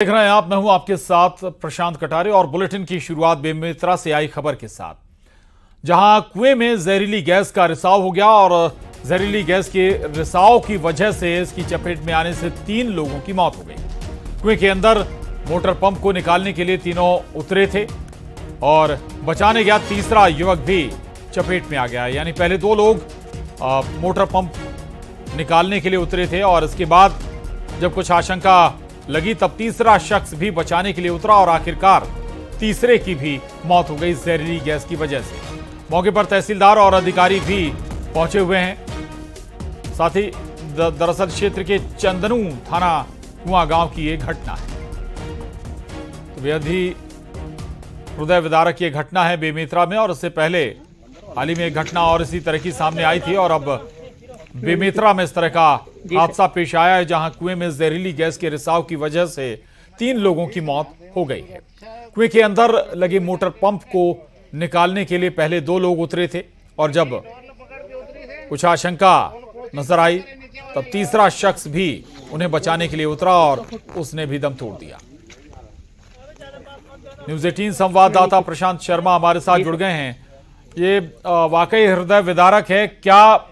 देख रहे हैं आप मैं हूँ आपके साथ प्रशांत कटारे और बुलेटिन की शुरुआत बेमित्रा से आई खबर के साथ। जहाँ कुएँ में जहरीली गैस का रिसाव हो गया और जहरीली गैस के रिसाव की वजह से इसकी चपेट में आने से तीन लोगों की मौत हो गई। कुएँ के अंदर मोटर पंप को निकालने के लिए तीनों उतरे थे और बचाने गया तीसरा युवक भी चपेट में आ गया। यानी पहले दो लोग आ, मोटर पंप निकालने के लिए उतरे थे और इसके बाद जब कुछ आशंका लगी तब तीसरा शख्स भी बचाने के लिए उतरा और आखिरकार तीसरे की भी मौत हो गई जहरीली गैस की वजह से। मौके पर तहसीलदार और अधिकारी भी पहुँचे हुए हैं। साथ ही दरअसल क्षेत्र के चंदनू थाना कुआ गाँव की यह घटना है। तो बेहद ही हृदय विदारक ये घटना है बेमित्रा में और उससे पहले हाल ही में एक घटना और इसी तरह की सामने आई थी और अब बेमेतरा में इस तरह का हादसा पेश आया है जहाँ कुएँ में जहरीली गैस के रिसाव की वजह से तीन लोगों की मौत हो गई है। कुएँ के अंदर लगे मोटर पंप को निकालने के लिए पहले दो लोग उतरे थे और जब कुछ आशंका नज़र आई तब तीसरा शख्स भी उन्हें बचाने के लिए उतरा और उसने भी दम तोड़ दिया। न्यूज़ एटीन संवाददाता प्रशांत शर्मा हमारे साथ जुड़ गए हैं। ये वाकई हृदय विदारक है। क्या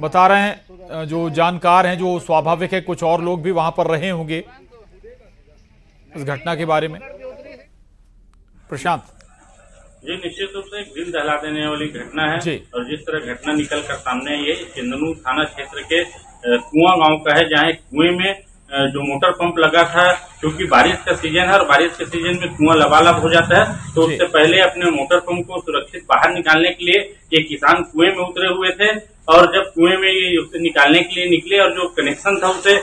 बता रहे हैं जो जानकार हैं जो स्वाभाविक है कुछ और लोग भी वहाँ पर रहे होंगे इस घटना के बारे में। प्रशांत। जी निश्चित रूप से एक दिल दहला देने वाली घटना है जी। और जिस तरह घटना निकल कर सामने ये चंदनू थाना क्षेत्र के कुआँ गाँव का है जहाँ कुएँ में जो मोटर पंप लगा था क्योंकि बारिश का सीज़न है और बारिश के सीज़न में कुआँ लबालब हो जाता है तो उससे पहले अपने मोटर पंप को सुरक्षित बाहर निकालने के लिए ये किसान कुएँ में उतरे हुए थे। और जब कुएँ में ये निकालने के लिए निकले और जो कनेक्शन था उसे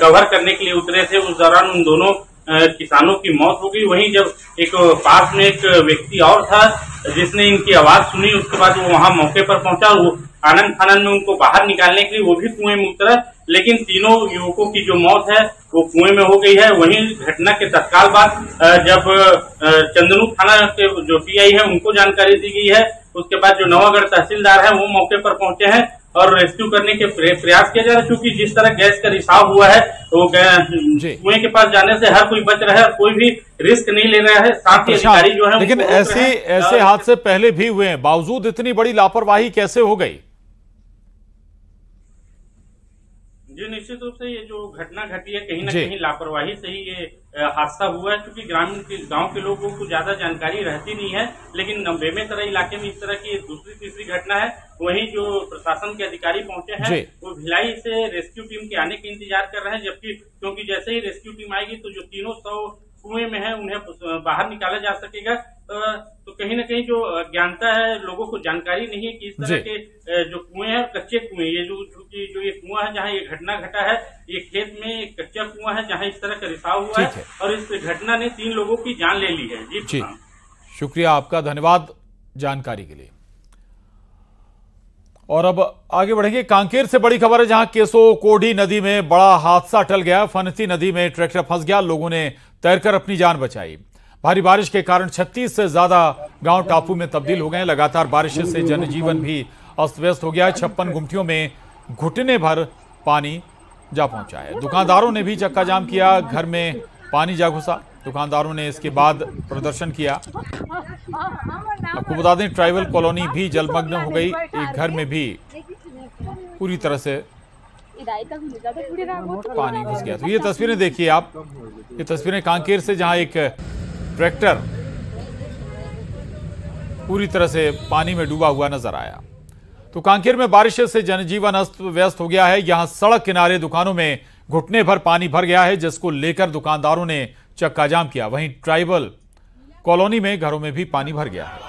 कवर करने के लिए उतरे थे, उस दौरान उन दोनों किसानों की मौत हो गई। वहीं जब एक पास में एक व्यक्ति और था, जिसने इनकी आवाज़ सुनी, उसके बाद वो वहाँ मौके पर पहुँचा वो आनंद फानंद में उनको बाहर निकालने के लिए वो भी कुएँ में उतरा। लेकिन तीनों युवकों की जो मौत है, वो कुएँ में हो गई है। वहीं घटना के तत्काल बाद जब चंदनू थाना के जो पीआई है, उनको जानकारी दी गई है। उसके बाद जो नवागढ़ तहसीलदार है वो मौके पर पहुँचे हैं और रेस्क्यू करने के प्रयास किया जा रहा है। क्योंकि जिस तरह गैस का रिसाव हुआ है वो कुएँ के पास जाने से हर कोई बच रहा है कोई भी रिस्क नहीं ले रहा है। साथ ही अधिकारी जो है लेकिन ऐसे ऐसे हादसे पहले भी हुए हैं। बावजूद इतनी बड़ी लापरवाही कैसे हो गई? जी निश्चित रूप से ये जो घटना घटी है कहीं ना कहीं लापरवाही से ही ये हादसा हुआ है क्योंकि ग्रामीण के गाँव के लोगों को ज़्यादा जानकारी रहती नहीं है लेकिन बेमेतरा इलाके में इस तरह की दूसरी तीसरी घटना है वहीं जो प्रशासन के अधिकारी पहुँचे हैं वो भिलाई से रेस्क्यू टीम के आने के इंतज़ार कर रहे हैं जबकि क्योंकि जैसे ही रेस्क्यू टीम आएगी तो जो तीनों सौ कुएँ में है उन्हें बाहर निकाला जा सकेगा। तो कहीं ना कहीं जो ज्ञानता है लोगों को जानकारी नहीं है कि इस तरह के जो कुएँ हैं कच्चे कुएँ ये जो जो ये कुआँ है जहाँ ये घटना घटा है ये खेत में एक कच्चा कुआँ है जहाँ इस तरह का रिसाव हुआ है, है। और इस घटना ने तीन लोगों की जान ले ली है। जी, जी। शुक्रिया आपका धन्यवाद जानकारी के लिए। और अब आगे बढ़ेंगे। कांकेर से बड़ी खबर है, जहाँ केसो कोडी नदी में बड़ा हादसा टल गया। फनसी नदी में ट्रैक्टर फंस गया, लोगों ने तैरकर अपनी जान बचाई। भारी बारिश के कारण 36 से ज़्यादा गाँव टापू में तब्दील हो गए लगातार बारिश से जनजीवन भी अस्त व्यस्त हो गया है। छप्पन गुमटियों में घुटने भर पानी जा पहुँचा है। दुकानदारों ने भी चक्का जाम किया। घर में पानी जा घुसा। दुकानदारों ने इसके बाद प्रदर्शन किया। आपको बता दें, ट्राइबल कॉलोनी भी जलमग्न हो गई। एक घर में भी पूरी तरह से पानी घुस गया। तो ये तस्वीरें देखिए आप। ये तस्वीरें कांकेर से, जहाँ एक ट्रैक्टर पूरी तरह से पानी में डूबा हुआ नज़र आया। तो कांकेर में बारिश से जनजीवन अस्त, व्यस्त हो गया है। यहाँ सड़क किनारे दुकानों में घुटने भर पानी भर गया है, जिसको लेकर दुकानदारों ने चक्का जाम किया। वहीं ट्राइबल कॉलोनी में घरों में भी पानी भर गया है।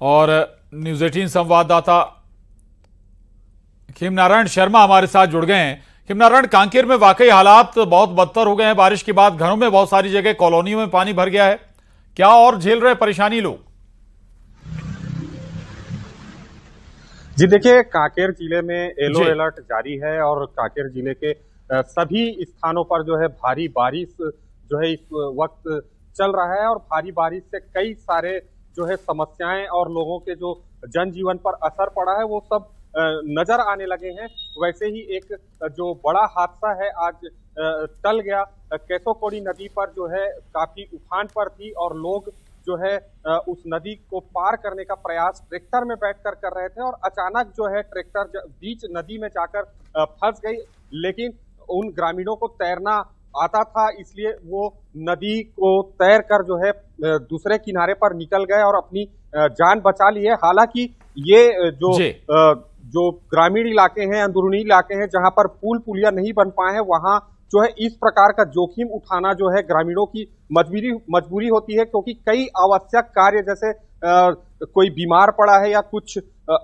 और न्यूज़ एटीन संवाददाता खेम नारायण शर्मा हमारे साथ जुड़ गए हैं। खेम नारायण कांकेर में वाकई हालात बहुत बदतर हो गए हैं। बारिश के बाद घरों में बहुत सारी जगह कॉलोनियों में पानी भर गया है। क्या और झेल रहे परेशानी लोग? जी देखिए कांकेर ज़िले में येलो अलर्ट जारी है और कांकेर ज़िले के सभी स्थानों पर जो है भारी बारिश जो है इस वक्त चल रहा है और भारी बारिश से कई सारे जो है समस्याएँ और लोगों के जो जनजीवन पर असर पड़ा है वो सब नज़र आने लगे हैं। वैसे ही एक जो बड़ा हादसा है आज टल गया। कैसोकोड़ी नदी पर जो है काफ़ी उफान पर थी और लोग जो है उस नदी को पार करने का प्रयास ट्रैक्टर में बैठकर कर रहे थे और अचानक जो है ट्रैक्टर बीच नदी में जाकर फंस गई। लेकिन उन ग्रामीणों को तैरना आता था इसलिए वो नदी को तैर कर जो है दूसरे किनारे पर निकल गए और अपनी जान बचा ली है। हालाँकि ये जो जो ग्रामीण इलाके हैं अंदरूनी इलाके हैं जहाँ पर पुल पुलिया नहीं बन पाए हैं वहाँ जो है इस प्रकार का जोखिम उठाना जो है ग्रामीणों की मजबूरी मजबूरी होती है क्योंकि कई आवश्यक कार्य जैसे आ, कोई बीमार पड़ा है या कुछ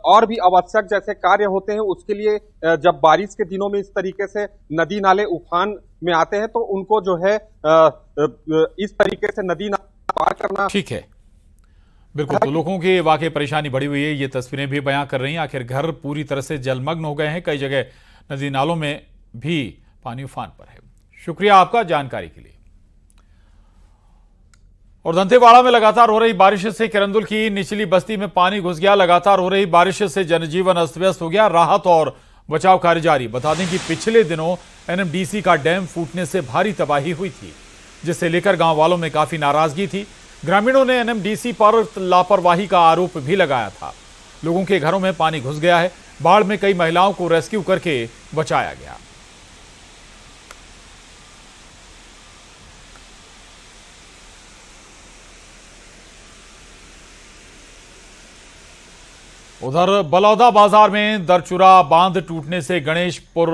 और भी आवश्यक जैसे कार्य होते हैं उसके लिए जब बारिश के दिनों में इस तरीके से नदी नाले उफान में आते हैं तो उनको जो है इस तरीके से नदी नाले पार करना ठीक है। बिल्कुल तो लोगों की वाकई परेशानी बढ़ी हुई है। ये तस्वीरें भी बयां कर रही हैं। आखिर घर पूरी तरह से जलमग्न हो गए हैं। कई जगह नदी नालों में भी पानी उफान पर है। शुक्रिया आपका जानकारी के लिए। और दंतेवाड़ा में लगातार हो रही बारिश से किरंदुल की निचली बस्ती में पानी घुस गया। लगातार हो रही बारिश से जनजीवन अस्त व्यस्त हो गया। राहत और बचाव कार्य जारी। बता दें कि पिछले दिनों एनएमडीसी का डैम फूटने से भारी तबाही हुई थी जिसे लेकर गाँव वालों में काफ़ी नाराज़गी थी। ग्रामीणों ने एनएमडीसी पर लापरवाही का आरोप भी लगाया था। लोगों के घरों में पानी घुस गया है। बाढ़ में कई महिलाओं को रेस्क्यू करके बचाया गया। उधर बलौदा बाज़ार में दरचुरा बाँध टूटने से गणेशपुर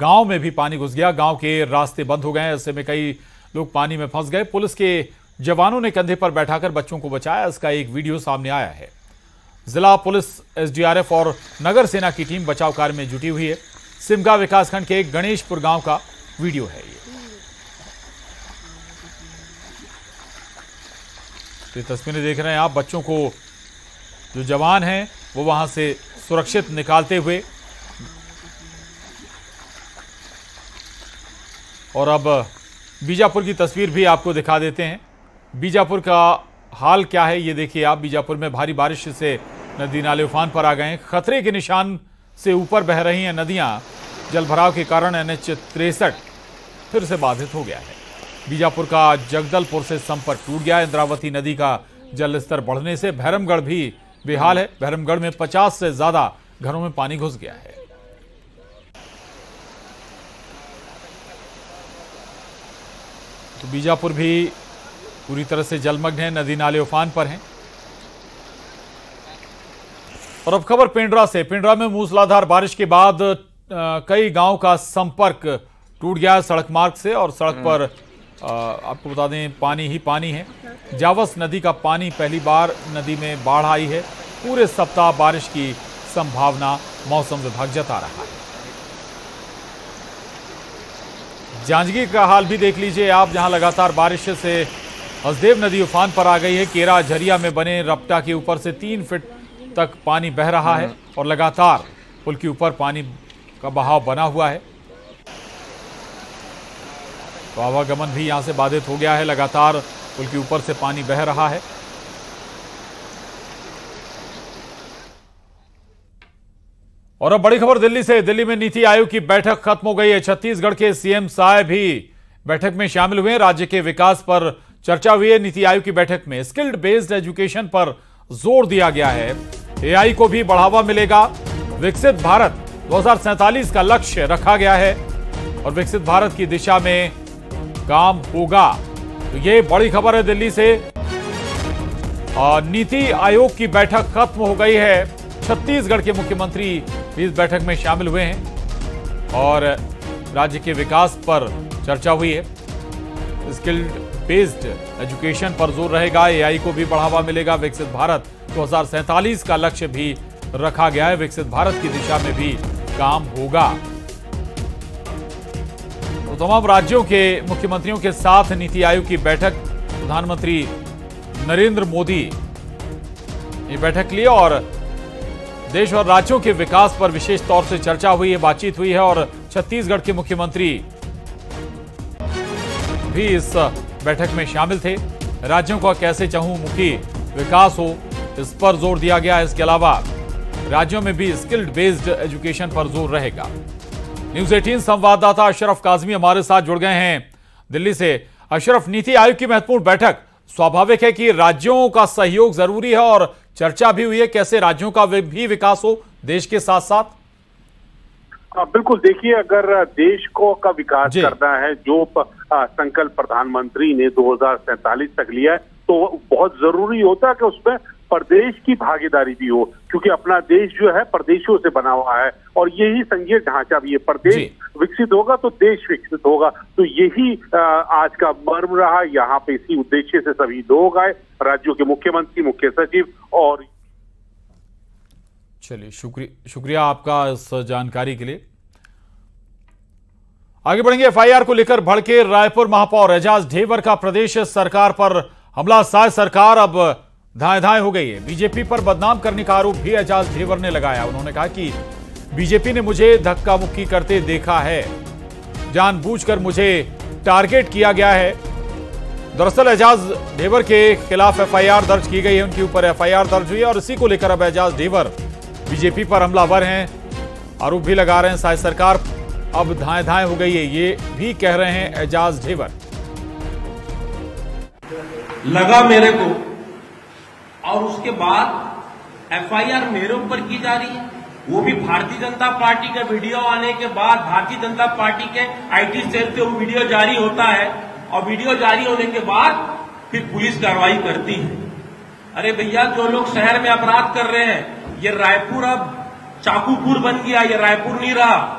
गाँव में भी पानी घुस गया। गाँव के रास्ते बंद हो गए ऐसे में कई लोग पानी में फंस गए। पुलिस के जवानों ने कंधे पर बैठाकर बच्चों को बचाया, इसका एक वीडियो सामने आया है। जिला पुलिस, एसडीआरएफ और नगर सेना की टीम बचाव कार्य में जुटी हुई है। सिमगा विकासखंड के गणेशपुर गाँव का वीडियो है ये। तो तस्वीरें देख रहे हैं आप, बच्चों को जो जवान हैं, वो वहाँ से सुरक्षित निकालते हुए। और अब बीजापुर की तस्वीर भी आपको दिखा देते हैं। बीजापुर का हाल क्या है? ये देखिए आप, बीजापुर में भारी बारिश से नदी नाले उफान पर आ गए हैं। खतरे के निशान से ऊपर बह रही हैं नदियाँ। जलभराव के कारण एनएच तिरसठ फिर से बाधित हो गया है। बीजापुर का जगदलपुर से संपर्क टूट गया इंद्रावती नदी का जलस्तर बढ़ने से भैरमगढ़ भी बेहाल है। भैरमगढ़ में 50 से ज़्यादा घरों में पानी घुस गया है। तो बीजापुर भी पूरी तरह से जलमग्न है, नदी नाले उफान पर हैं। और अब खबर पिंडरा से। पिंडरा में मूसलाधार बारिश के बाद कई गाँव का संपर्क टूट गया सड़क मार्ग से और सड़क पर आपको बता दें, पानी ही पानी है। जावस नदी का पानी पहली बार नदी में बाढ़ आई है। पूरे सप्ताह बारिश की संभावना मौसम विभाग जता रहा है। जांजगीर का हाल भी देख लीजिए आप, जहाँ लगातार बारिश से हसदेव नदी उफान पर आ गई है। केरा झरिया में बने रपटा के ऊपर से तीन फिट तक पानी बह रहा है और लगातार पुल के ऊपर पानी का बहाव बना हुआ है। तो आवागमन भी यहाँ से बाधित हो गया है। लगातार पुल के ऊपर से पानी बह रहा है। और अब बड़ी खबर दिल्ली से। दिल्ली में नीति आयोग की बैठक खत्म हो गई है। छत्तीसगढ़ के सीएम साय भी बैठक में शामिल हुए राज्य के विकास पर चर्चा हुई है, नीति आयोग की बैठक में। स्किल्ड बेस्ड एजुकेशन पर ज़ोर दिया गया है। एआई को भी बढ़ावा मिलेगा। विकसित भारत दो हज़ार सैंतालीस का लक्ष्य रखा गया है और विकसित भारत की दिशा में काम होगा। तो ये बड़ी खबर है दिल्ली से। नीति आयोग की बैठक खत्म हो गई है। छत्तीसगढ़ के मुख्यमंत्री इस बैठक में शामिल हुए हैं और राज्य के विकास पर चर्चा हुई है। स्किल्ड बेस्ड एजुकेशन पर ज़ोर रहेगा। एआई को भी बढ़ावा मिलेगा। विकसित भारत दो हज़ार सैंतालीस का लक्ष्य भी रखा गया है। विकसित भारत की दिशा में भी काम होगा। तो तमाम राज्यों के मुख्यमंत्रियों के साथ नीति आयोग की बैठक प्रधानमंत्री नरेंद्र मोदी ये बैठक ली और देश और राज्यों के विकास पर विशेष तौर से चर्चा हुई है बातचीत हुई है और छत्तीसगढ़ के मुख्यमंत्री भी इस बैठक में शामिल थे। राज्यों का कैसे चहुमुखी विकास हो इस पर ज़ोर दिया गया। इसके अलावा राज्यों में भी स्किल्ड बेस्ड एजुकेशन पर ज़ोर रहेगा। न्यूज़ 18 संवाददाता अशरफ काजमी हमारे साथ जुड़ गए हैं। दिल्ली से अशरफ नीति आयोग की महत्वपूर्ण बैठक। स्वाभाविक है कि राज्यों का सहयोग ज़रूरी है और चर्चा भी हुई है कैसे राज्यों का भी विकास हो देश के साथ साथ हाँ, बिल्कुल। देखिए अगर देश को का विकास करना है जो संकल्प प्रधानमंत्री ने दो हज़ार सैंतालीस तक लिया है तो बहुत ज़रूरी होता है कि उसमें प्रदेश की भागीदारी भी हो क्योंकि अपना देश जो है प्रदेशों से बना हुआ है और यही संघीय ढांचा भी है। प्रदेश विकसित होगा तो देश विकसित होगा। तो यही आज का मर्म रहा। यहाँ पे इसी उद्देश्य से सभी लोग आए राज्यों के मुख्यमंत्री मुख्य सचिव और चलिए शुक्रिया शुक्रिया आपका इस जानकारी के लिए। आगे बढ़ेंगे एफआईआर को लेकर, भड़के रायपुर महापौर एजाज ढेवर का प्रदेश सरकार पर हमला, साय सरकार अब धाए धाए हो गई है। बीजेपी पर बदनाम करने का आरोप भी एजाज ढेवर ने लगाया। उन्होंने कहा कि बीजेपी ने मुझे धक्का मुक्की करते देखा है। जानबूझकर मुझे टारगेट किया गया है। दरअसल एजाज ढेवर के खिलाफ एफआईआर दर्ज की गई है। उनके ऊपर एफआईआर दर्ज हुई है और इसी को लेकर अब एजाज ढेवर बीजेपी पर हमलावर हैं। आरोप भी लगा रहे हैं साय सरकार अब धाए धाए हो गई है। ये भी कह रहे हैं एजाज ढेवर। लगा मेरे को। और उसके बाद एफआईआर मेरे ऊपर की जा रही है। वो भी भारतीय जनता पार्टी का वीडियो आने के बाद भारतीय जनता पार्टी के आईटी सेल से वो वीडियो जारी होता है। और वीडियो जारी होने के बाद फिर पुलिस कार्रवाई करती है। अरे भैया, जो लोग शहर में अपराध कर रहे हैं, ये रायपुर अब चाकूपुर बन गया, ये रायपुर नहीं रहा।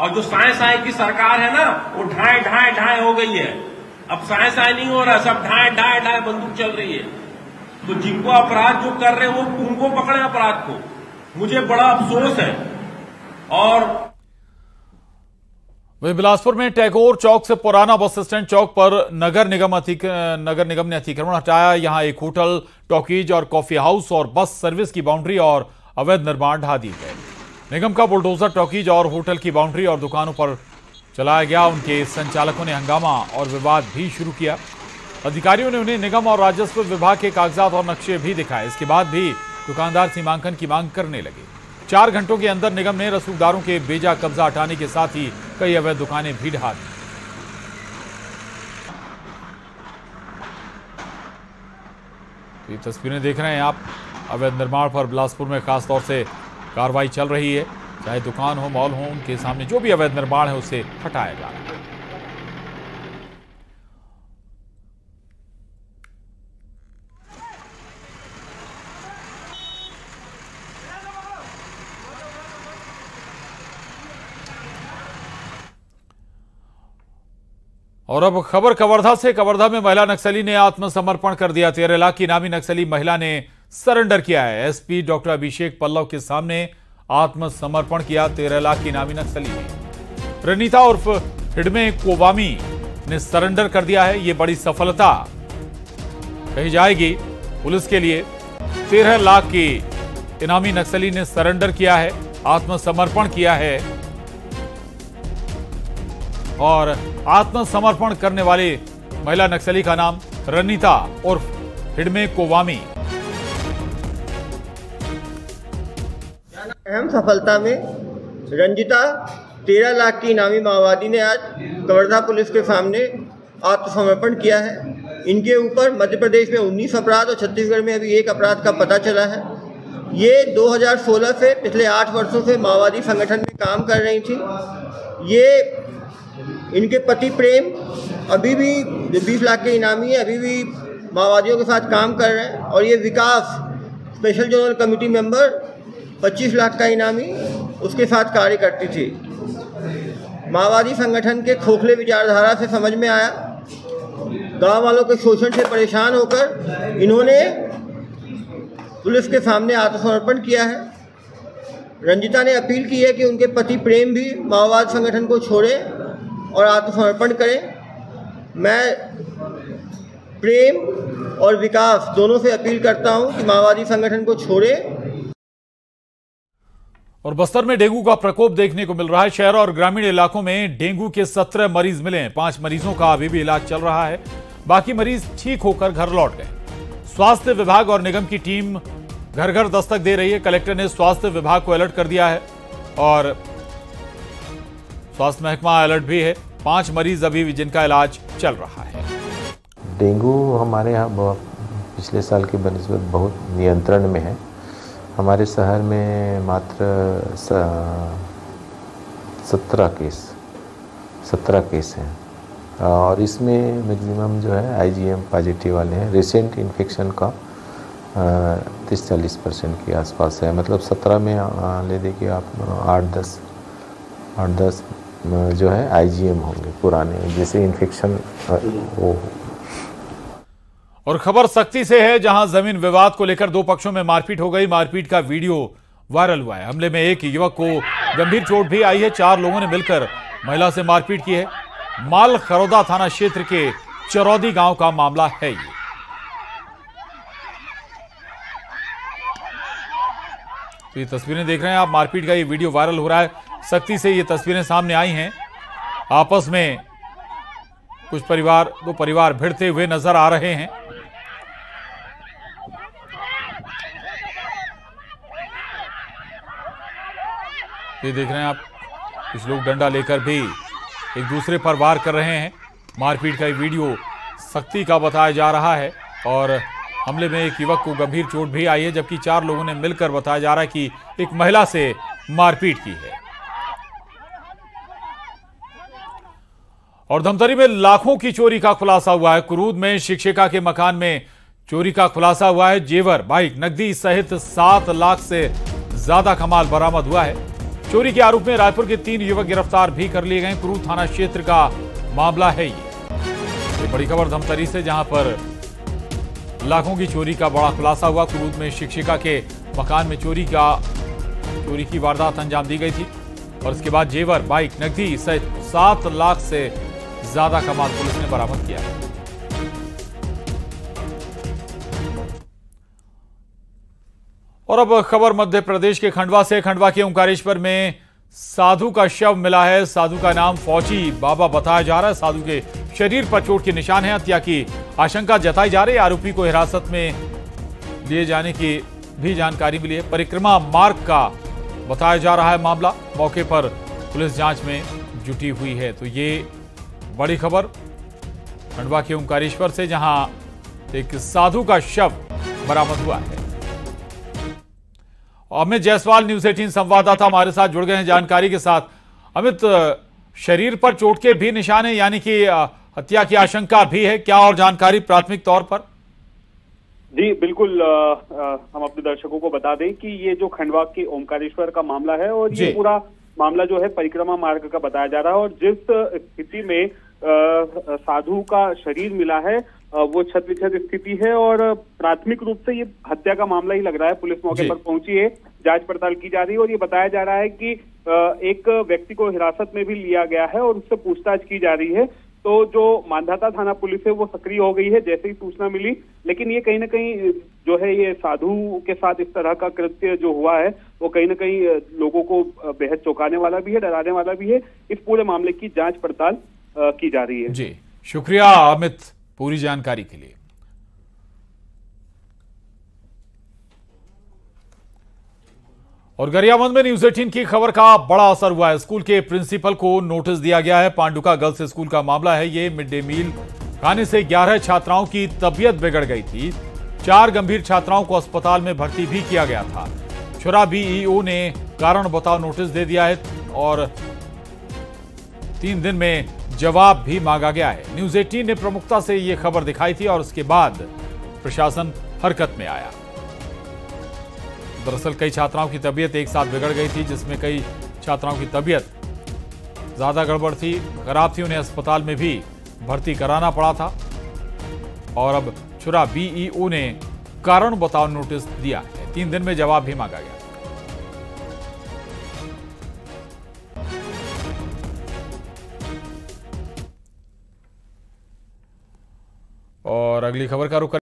और जो साय साय की सरकार है ना, वो ढाए ढाए ढाए हो गई है। अब साय साय नहीं हो रहा, सब ढाए ढाए ढाए बंदूक चल रही है। तो जिनको अपराध जो कर रहे हैं, वो उनको पकड़े अपराध को। मुझे बड़ा अफसोस है। और वही बिलासपुर में टैगोर चौक से पुराना बस स्टैंड चौक पर नगर निगम नगर निगम ने अतिक्रमण हटाया। यहाँ एक होटल, टॉकीज और कॉफ़ी हाउस और बस सर्विस की बाउंड्री और अवैध निर्माण ढा दिए गए। निगम का बुलडोजर, टॉकीज और होटल की बाउंड्री और दुकानों पर चलाया गया। उनके संचालकों ने हंगामा और विवाद भी शुरू किया। अधिकारियों ने उन्हें निगम और राजस्व विभाग के कागजात और नक्शे भी दिखाए। इसके बाद भी दुकानदार सीमांकन की मांग करने लगे। चार घंटों के अंदर निगम ने रसूखदारों के बेजा कब्जा हटाने के साथ ही कई अवैध दुकानें भी ढहा दी। तस्वीरें देख रहे हैं आप। अवैध निर्माण पर बिलासपुर में खासतौर से कार्रवाई चल रही है। चाहे दुकान हो, मॉल हो, उनके सामने जो भी अवैध निर्माण है, उसे हटाया जा रहा है। और अब खबर कवर्धा से कवर्धा में महिला नक्सली ने आत्मसमर्पण कर दिया। तेरह लाख की नामी नक्सली महिला ने सरेंडर किया है। एसपी डॉक्टर अभिषेक पल्लव के सामने आत्मसमर्पण किया तेरह लाख की नामी नक्सली। ने रनीता उर्फ़ हिडमे कोवामी ने सरेंडर कर दिया है। ये बड़ी सफलता कही जाएगी पुलिस के लिए। तेरह लाख की इनामी नक्सली ने सरेंडर किया है, आत्मसमर्पण किया है। और आत्मसमर्पण करने वाली महिला नक्सली का नाम रनीता उर्फ़ हिडमे कोवामी। अहम सफलता में रंजिता तेरह लाख की इनामी माओवादी ने आज कवर्धा पुलिस के सामने आत्मसमर्पण किया है। इनके ऊपर मध्य प्रदेश में 19 अपराध और छत्तीसगढ़ में अभी एक अपराध का पता चला है। ये 2016 से पिछले आठ वर्षों से माओवादी संगठन में काम कर रही थी। ये इनके पति प्रेम अभी भी बीस लाख के इनामी है, अभी भी माओवादियों के साथ काम कर रहे हैं और ये Vikas special zonal committee member 25 lakh का इनामी उसके साथ कार्य करती थी। माओवादी संगठन के खोखले विचारधारा से समझ में आया। गाँव वालों के शोषण से परेशान होकर इन्होंने पुलिस के सामने आत्मसमर्पण किया है। रंजिता ने अपील की है कि उनके पति प्रेम भी माओवाद संगठन को छोड़े और आत्मसमर्पण करें। मैं प्रेम और विकास दोनों से अपील करता हूँ कि माओवादी संगठन को छोड़े। और बस्तर में डेंगू का प्रकोप देखने को मिल रहा है। शहर और ग्रामीण इलाकों में डेंगू के सत्रह मरीज़ मिले हैं। पाँच मरीजों का अभी भी इलाज चल रहा है। बाकी मरीज़ ठीक होकर घर लौट गए। स्वास्थ्य विभाग और निगम की टीम घर घर दस्तक दे रही है। कलेक्टर ने स्वास्थ्य विभाग को अलर्ट कर दिया है और स्वास्थ्य महकमा अलर्ट भी है। पाँच मरीज़ अभी भी जिनका इलाज चल रहा है। डेंगू हमारे यहाँ पिछले साल की बनस्बत बहुत नियंत्रण में है। हमारे शहर में मात्र सत्रह केस सत्रह केस हैं। और इसमें मैक्सिमम जो है आईजीएम पॉजिटिव वाले हैं। रिसेंट इन्फेक्शन का तीस चालीस परसेंट के आसपास है। मतलब सत्रह में ले देखिए आप आठ दस आठ दस जो है आईजीएम होंगे पुराने। जैसे इन्फेक्शन वो और खबर सख्ती से है जहाँ ज़मीन विवाद को लेकर दो पक्षों में मारपीट हो गई। मारपीट का वीडियो वायरल हुआ है। हमले में एक युवक को गंभीर चोट भी आई है। चार लोगों ने मिलकर महिला से मारपीट की है। माल खरोदा थाना क्षेत्र के चरौदी गाँव का मामला है ये। तो ये तस्वीरें देख रहे हैं आप। मारपीट का ये वीडियो वायरल हो रहा है। सख्ती से ये तस्वीरें सामने आई हैं। आपस में कुछ परिवार, दो परिवार भिड़ते हुए नज़र आ रहे हैं। ये देख रहे हैं आप, कुछ लोग डंडा लेकर भी एक दूसरे पर वार कर रहे हैं। मारपीट का एक वीडियो सख्ती का बताया जा रहा है और हमले में एक युवक को गंभीर चोट भी आई है, जबकि चार लोगों ने मिलकर बताया जा रहा है कि एक महिला से मारपीट की है। और धमतरी में लाखों की चोरी का खुलासा हुआ है। कुरूद में शिक्षिका के मकान में चोरी का खुलासा हुआ है। जेवर, बाइक नकदी सहित सात लाख से ज़्यादा कमाल बरामद हुआ है। चोरी के आरोप में रायपुर के तीन युवक गिरफ़्तार भी कर लिए गए। कुरूद थाना क्षेत्र का मामला है ये। बड़ी खबर धमतरी से, जहाँ पर लाखों की चोरी का बड़ा खुलासा हुआ। कुरूद में शिक्षिका के मकान में चोरी का, चोरी की वारदात अंजाम दी गई थी और इसके बाद जेवर, बाइक, नकदी सहित सात लाख से ज़्यादा का माल पुलिस ने बरामद किया है। और अब खबर मध्य प्रदेश के खंडवा से खंडवा के ओंकारेश्वर में साधु का शव मिला है। साधु का नाम फौजी बाबा बताया जा रहा है। साधु के शरीर पर चोट के निशान है। हत्या की आशंका जताई जा रही है। आरोपी को हिरासत में लिए जाने की भी जानकारी मिली है। परिक्रमा मार्ग का बताया जा रहा है मामला। मौके पर पुलिस जाँच में जुटी हुई है। तो ये बड़ी खबर खंडवा के ओंकारेश्वर से, जहाँ एक साधु का शव बरामद हुआ है। अमित जायसवाल न्यूज़ एटीन संवाददाता हमारे साथ जुड़ गए हैं जानकारी के साथ। अमित शरीर पर चोट के भी निशान है यानी कि हत्या की आशंका भी है क्या और जानकारी प्राथमिक तौर पर? जी बिल्कुल आ, आ, हम अपने दर्शकों को बता दें कि ये जो खंडवा के ओमकारेश्वर का मामला है और ये पूरा मामला जो है परिक्रमा मार्ग का बताया जा रहा है और जिस स्थिति में साधु का शरीर मिला है वो छत विछत स्थिति है और प्राथमिक रूप से ये हत्या का मामला ही लग रहा है। पुलिस मौके पर पहुँची है जाँच पड़ताल की जा रही है और ये बताया जा रहा है कि एक व्यक्ति को हिरासत में भी लिया गया है और उससे पूछताछ की जा रही है। तो जो मानधाता थाना पुलिस है वो सक्रिय हो गई है जैसे ही सूचना मिली। लेकिन ये कहीं ना कहीं जो है ये साधु के साथ इस तरह का कृत्य जो हुआ है वो कहीं ना कहीं लोगों को बेहद चौंकाने वाला भी है डराने वाला भी है। इस पूरे मामले की जाँच पड़ताल की जा रही है। जी। शुक्रिया अमित। पूरी जानकारी के लिए। और गरियाबंद में न्यूज़ एटीन की खबर का बड़ा असर हुआ है। स्कूल के प्रिंसिपल को नोटिस दिया गया है। पांडुका गर्ल्स स्कूल का मामला है। ये मिड डे मील खाने से 11 छात्राओं की तबीयत बिगड़ गई थी। चार गंभीर छात्राओं को अस्पताल में भर्ती भी किया गया था। छुरा बीईओ ने कारण बताओ नोटिस दे दिया है और तीन दिन में जवाब भी मांगा गया है। न्यूज़ एटीन ने प्रमुखता से यह खबर दिखाई थी और उसके बाद प्रशासन हरकत में आया। दरअसल कई छात्राओं की तबीयत एक साथ बिगड़ गई थी, जिसमें कई छात्राओं की तबीयत ज़्यादा गड़बड़ थी। खराब थी, उन्हें अस्पताल में भी भर्ती कराना पड़ा था। और अब छुरा बीईओ ने कारण बताओ नोटिस दिया है। तीन दिन में जवाब भी मांगा गया। और अगली खबर का रुख